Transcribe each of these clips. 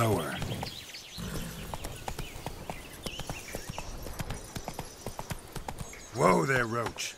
slower. Whoa there, Roach.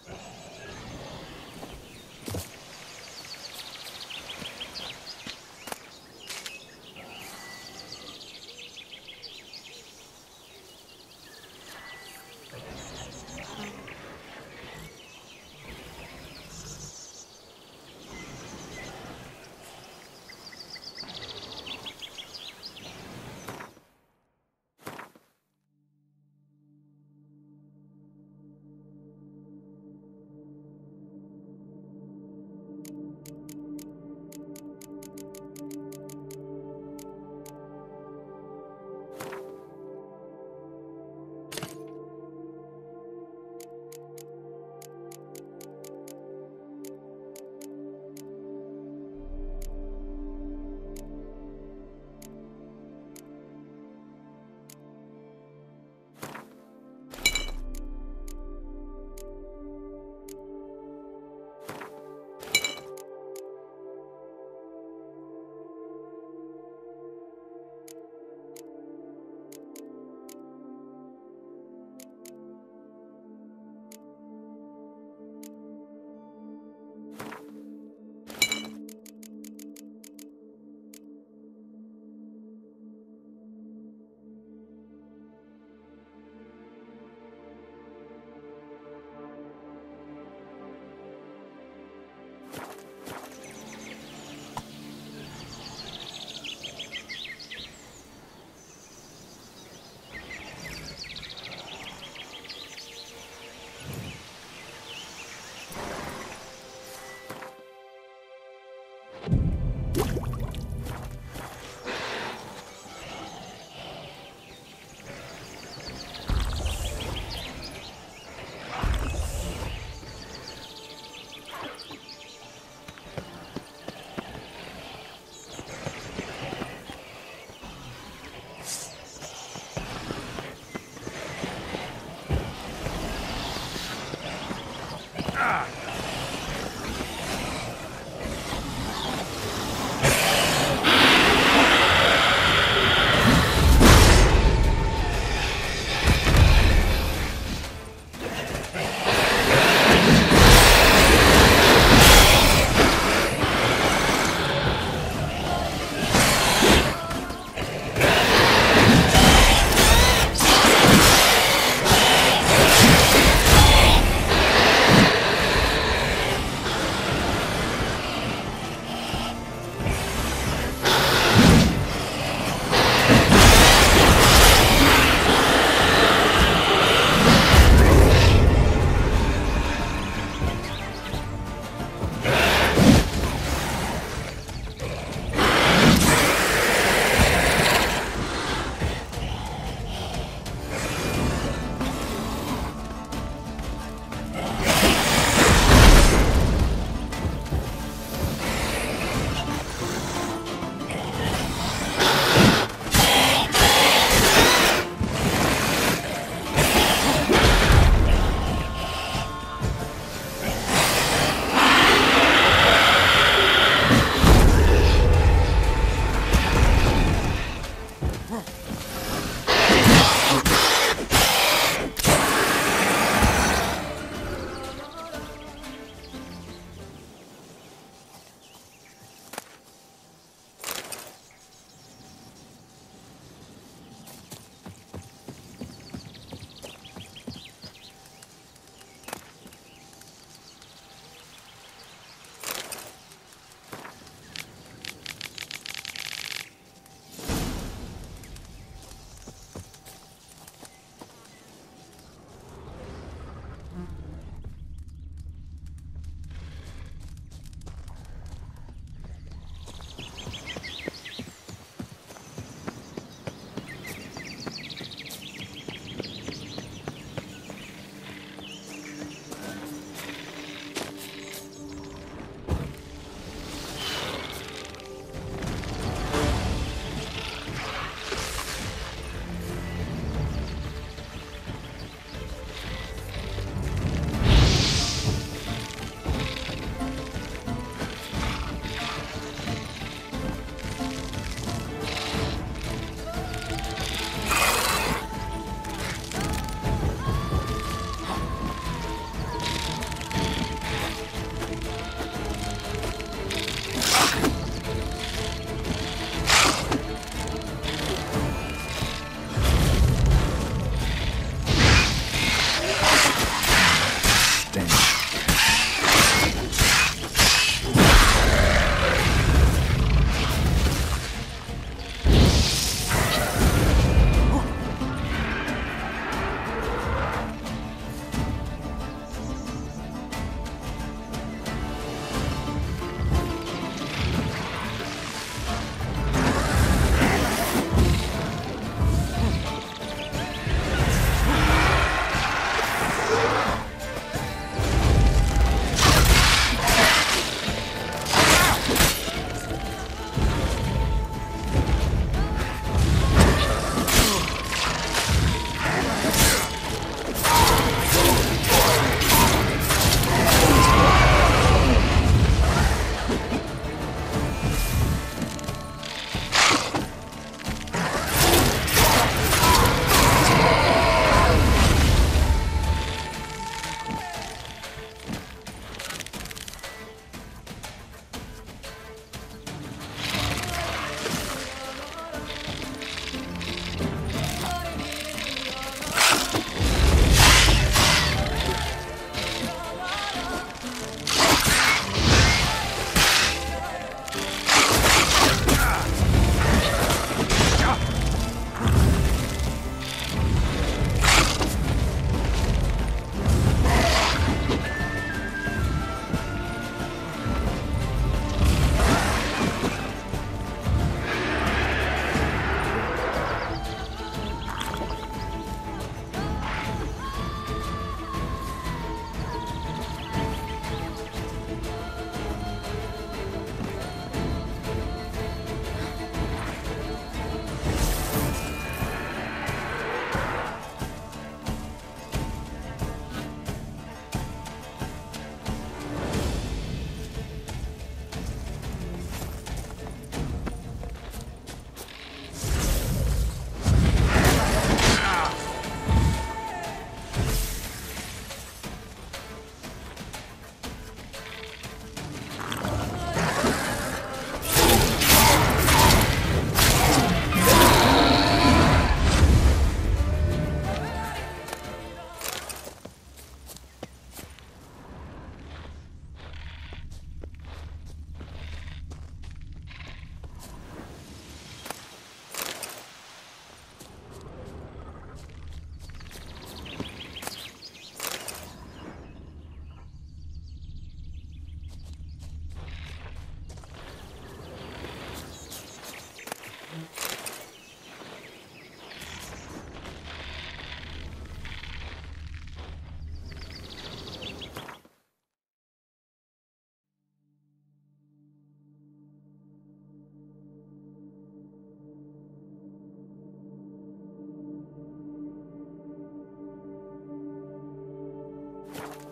you